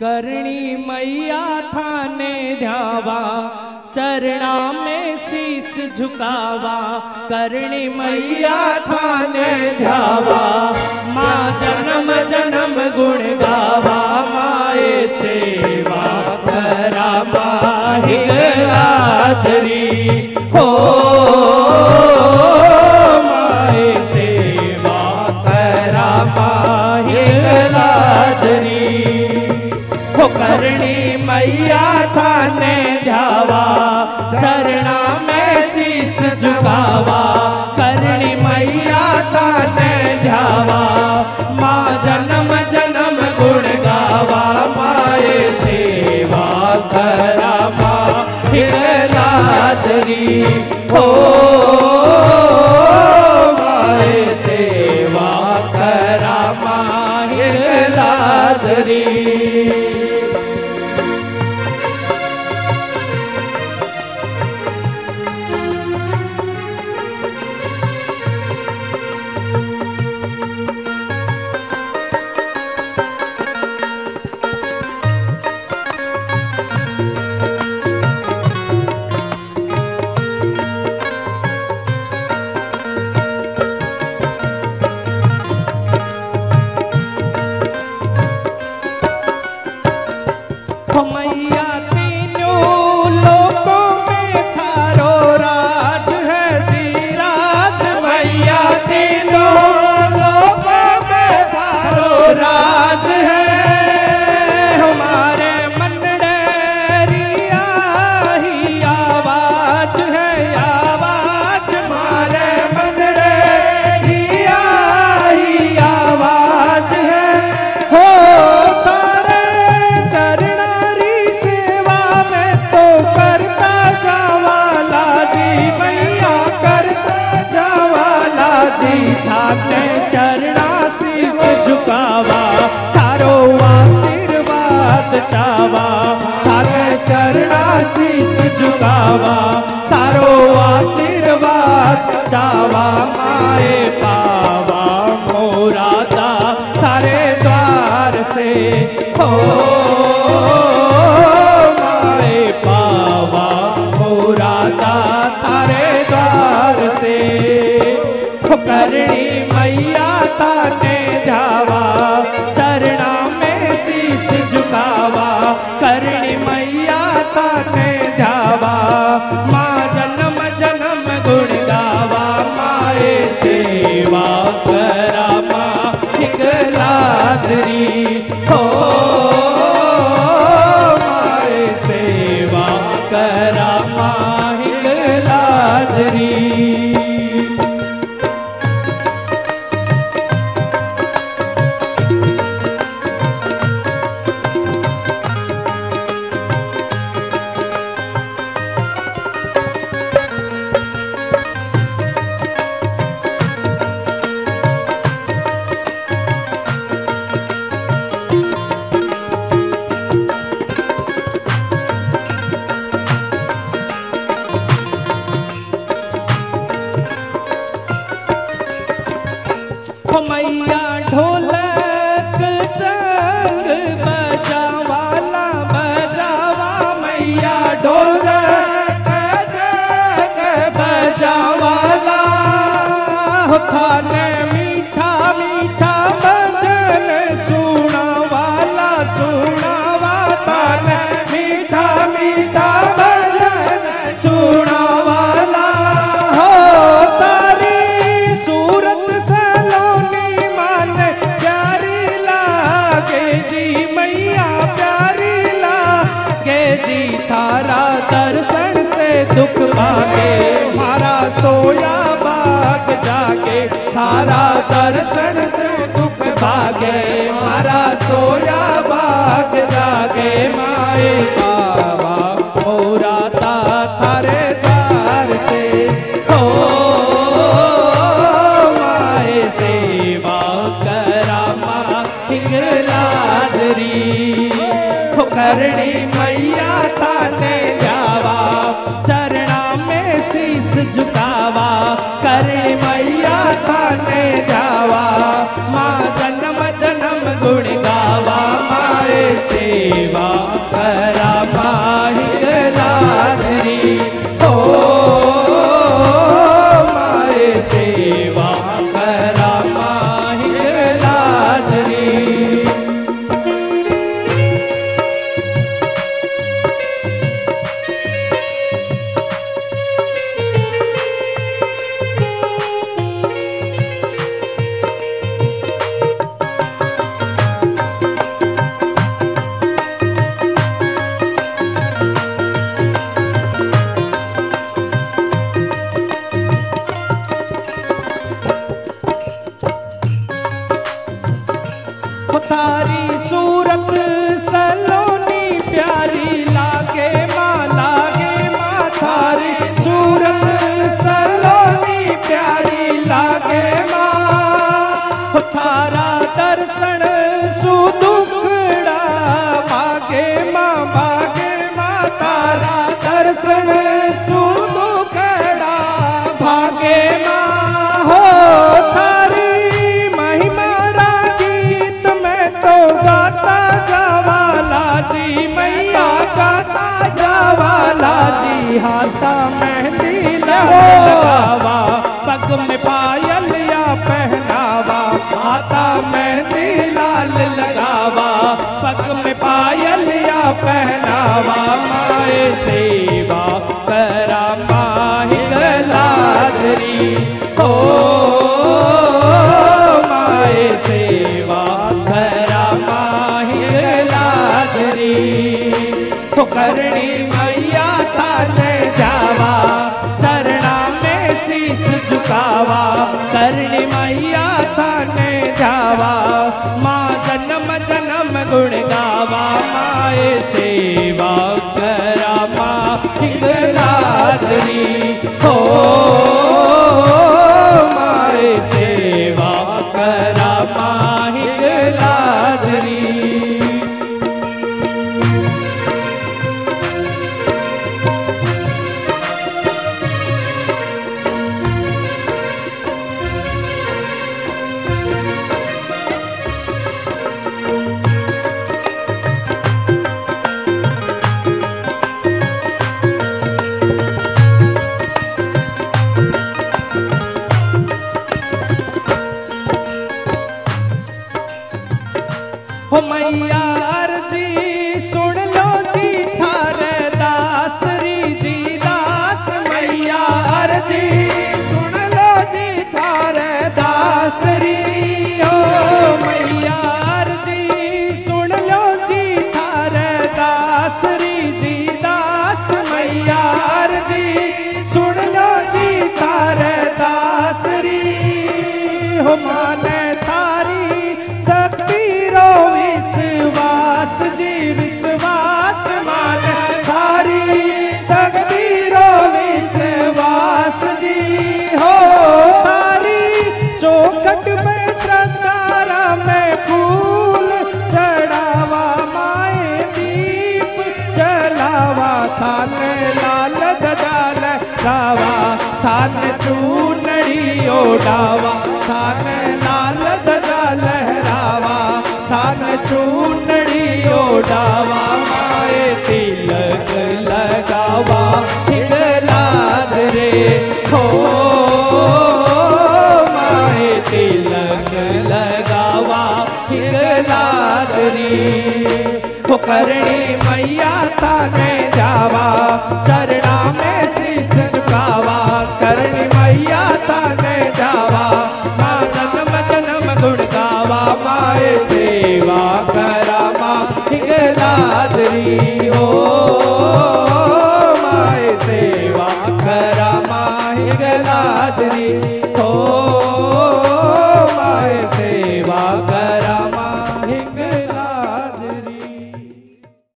करणी मैया थाने ध्यावा, चरणा में शीस झुकावा, करणी मैया थाने ध्यावा, माँ जन्म जन्म गुण गावा, माए सेवा करा माही आचरी। मैं शीस झुकावा करणी मैया ताते ক্ষমাইয়া ચાવા તારો આશીર્વાદ ચાવા માએ बागे, मारा सोया बाग जागे, सारा दर्शन से दुख भागे, मारा सोया बाग जागे, माए बाबा, हो राता थारे तार से, हो माए सेवा करा माँ लादरी करणी मैया ताने जावा झुकावा करे मैया थाने जावा। माँ जन्म जन्म गुण गावा मारे सेवा। थारी सूरत सलो हाथा मेहंदी न लगावा पग में पायल या पहनावा हाथा मेहंदी लाल लगावा पग में पायल या पहना हिंगलाजनी हो। আর জি तन चूनड़ियो डावा थान लाल गजा लहरावा थान चूनड़ियो डावा माए तिलक लगावा हिड़लाद रे, हो, माए तिलक लगावा हिड़लाद रे। हो करणी मैया थाने जावा, चरणा में शीश झुकावा करणी मैया ताने जावा। मानन मदन मगुण गावा। माए सेवा करा माँ लादरी